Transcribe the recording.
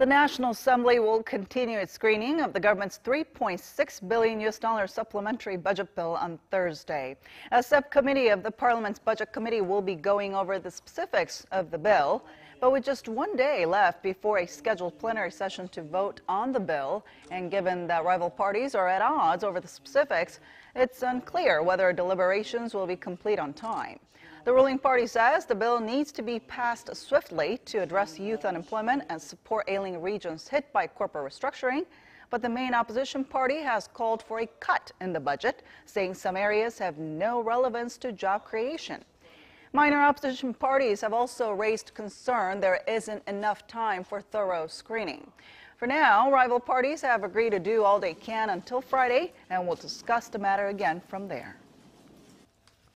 The National Assembly will continue its screening of the government's 3.6 billion US dollar supplementary budget bill on Thursday. A subcommittee of the Parliament's Budget Committee will be going over the specifics of the bill. But with just one day left before a scheduled plenary session to vote on the bill, and given that rival parties are at odds over the specifics, it's unclear whether deliberations will be complete on time. The ruling party says the bill needs to be passed swiftly to address youth unemployment and support ailing regions hit by corporate restructuring. But the main opposition party has called for a cut in the budget, saying some areas have no relevance to job creation. Minor opposition parties have also raised concern there isn't enough time for thorough screening. For now, rival parties have agreed to do all they can until Friday and will discuss the matter again from there.